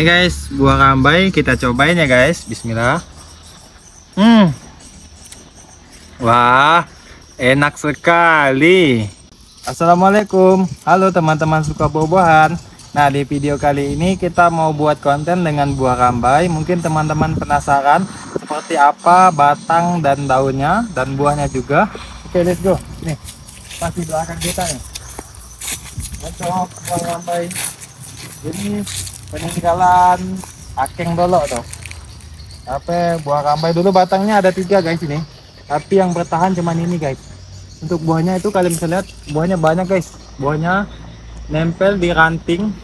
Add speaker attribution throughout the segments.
Speaker 1: Ini guys, buah rambai kita cobain ya guys. Bismillah. Hmm. Wah, enak sekali. Assalamualaikum. Halo teman-teman suka buah-buahan. Nah, di video kali ini kita mau buat konten dengan buah rambai. Mungkin teman-teman penasaran seperti apa batang dan daunnya dan buahnya juga. Oke, let's go. Nih, masih belakang kita nih. Let's buah rambai. Ini peninggalan akeng dulu tuh. Apa buah rambai. Dulu batangnya ada tiga guys ini. Tapi yang bertahan cuman ini guys. Untuk buahnya itu kalian bisa lihat buahnya banyak guys. Buahnya nempel di ranting.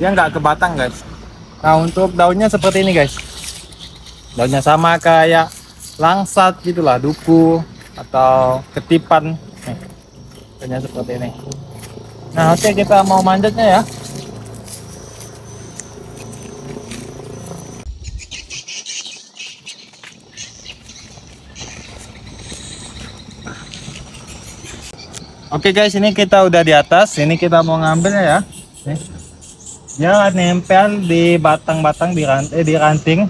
Speaker 1: Dia nggak ke batang guys. Nah untuk daunnya seperti ini guys. Daunnya sama kayak langsat gitulah duku atau ketipan. Daunnya seperti ini. Nah oke kita mau manjatnya ya Oke guys, ini kita udah di atas. Ini kita mau ngambil ya. Nih. Dia nempel di batang-batang di ranting, eh, di ranting.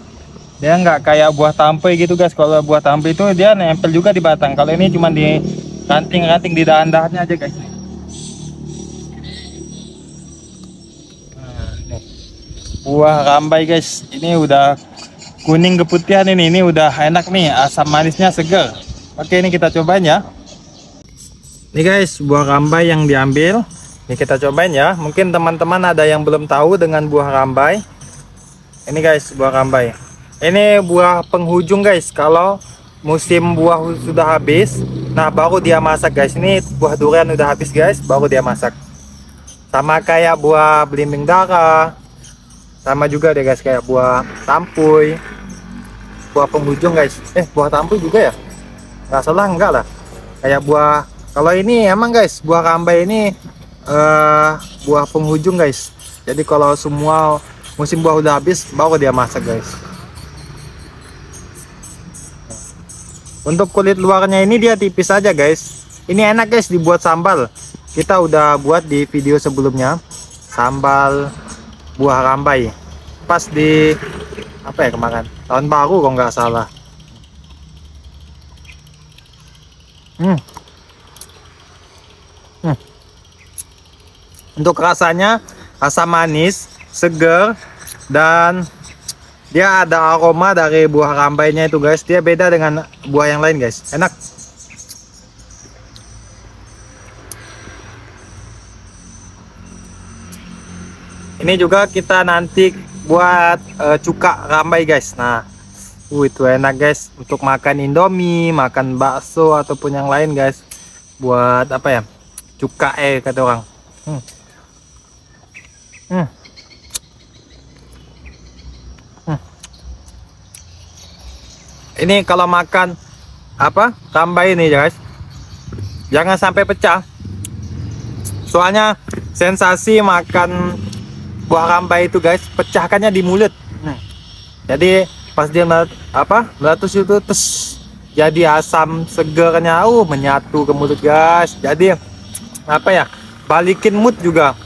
Speaker 1: Dia nggak kayak buah tampe gitu guys. Kalau buah tampe itu dia nempel juga di batang. Kalau ini cuma di ranting-ranting di dahan-dahannya aja guys. Nah, buah rambai guys. Ini udah kuning keputihan ini. Ini udah enak nih. Asam manisnya segar. Oke, ini kita cobain ya. Ini guys, buah rambai yang diambil. Ini kita cobain ya. Mungkin teman-teman ada yang belum tahu dengan buah rambai. Ini guys, buah rambai. Ini buah penghujung guys. Kalau musim buah sudah habis, nah baru dia masak guys. Ini buah durian udah habis guys, baru dia masak. Sama kayak buah belimbing darah. Sama juga deh guys kayak buah tampuy. Buah penghujung guys. Eh, buah tampuy juga ya? Nggak salah enggak lah. Kayak buah kalau ini emang guys, buah rambai ini uh, buah penghujung guys. Jadi kalau semua musim buah udah habis, baru dia masak guys. Untuk kulit luarnya ini dia tipis aja guys. Ini enak guys dibuat sambal. Kita udah buat di video sebelumnya sambal buah rambai. Pas di apa ya kemarin? Tahun baru kalau nggak salah. Hmm. Untuk rasanya asam manis, seger dan dia ada aroma dari buah rambainya itu guys. Dia beda dengan buah yang lain guys. Enak. Ini juga kita nanti buat uh, cuka rambai guys. Nah, uh, itu enak guys untuk makan indomie, makan bakso ataupun yang lain guys. Buat apa ya? cuka eh kata orang hmm. Hmm. Hmm. ini kalau makan apa tambah ini guys jangan sampai pecah soalnya sensasi makan buah rambai itu guys pecahkannya di mulut hmm. jadi pas dia apa meletus itu terus jadi asam segernya uh menyatu ke mulut guys jadi apa ya balikin mood juga